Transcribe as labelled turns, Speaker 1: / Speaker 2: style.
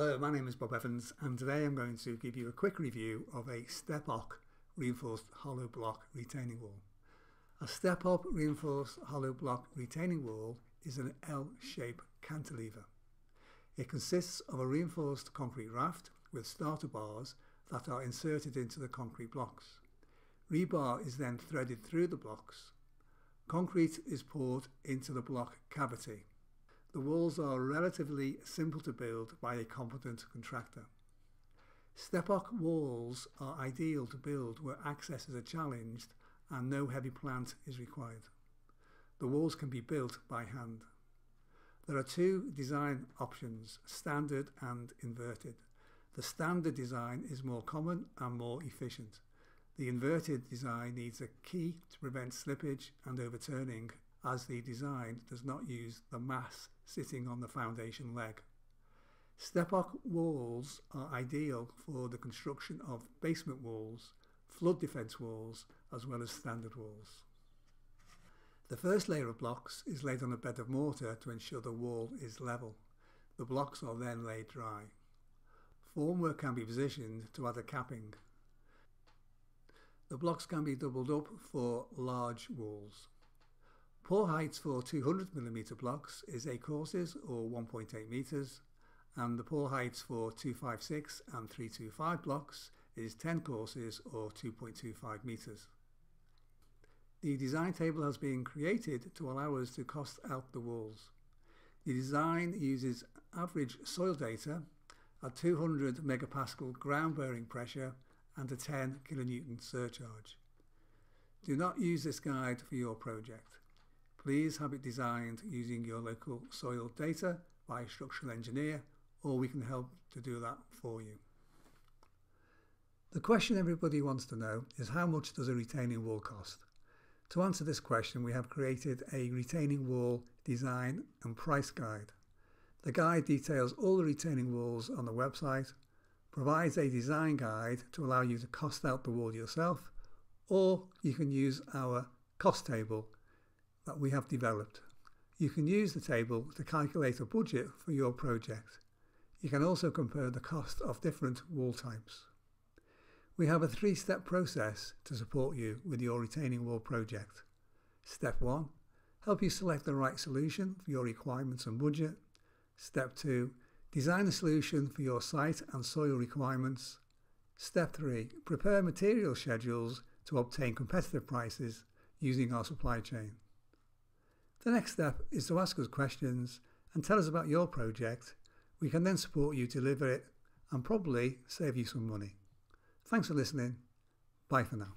Speaker 1: Hello, my name is Bob Evans and today I'm going to give you a quick review of a Stepoc reinforced hollow block retaining wall. A Stepoc reinforced hollow block retaining wall is an L-shaped cantilever. It consists of a reinforced concrete raft with starter bars that are inserted into the concrete blocks. Rebar is then threaded through the blocks. Concrete is poured into the block cavity. The walls are relatively simple to build by a competent contractor. Stepoc walls are ideal to build where access is challenged and no heavy plant is required. The walls can be built by hand. There are two design options, standard and inverted. The standard design is more common and more efficient. The inverted design needs a key to prevent slippage and overturning as the design does not use the mass sitting on the foundation leg. Stepoc walls are ideal for the construction of basement walls, flood defence walls as well as standard walls. The first layer of blocks is laid on a bed of mortar to ensure the wall is level. The blocks are then laid dry. Formwork can be positioned to add a capping. The blocks can be doubled up for large walls. Pour heights for 200mm blocks is 8 courses or 1.8 metres and the pour heights for 256 and 325 blocks is 10 courses or 2.25 metres. The design table has been created to allow us to cost out the walls. The design uses average soil data at 200 megapascal ground bearing pressure and a 10 kilonewton surcharge. Do not use this guide for your project. Please have it designed using your local soil data by a structural engineer or we can help to do that for you. The question everybody wants to know is how much does a retaining wall cost? To answer this question we have created a retaining wall design and price guide. The guide details all the retaining walls on the website, provides a design guide to allow you to cost out the wall yourself, or you can use our cost table that we have developed. You can use the table to calculate a budget for your project. You can also compare the cost of different wall types. We have a three-step process to support you with your retaining wall project. Step 1. Help you select the right solution for your requirements and budget. Step 2. Design a solution for your site and soil requirements. Step 3. Prepare material schedules to obtain competitive prices using our supply chain. The next step is to ask us questions and tell us about your project. We can then support you deliver it and probably save you some money. Thanks for listening. Bye for now.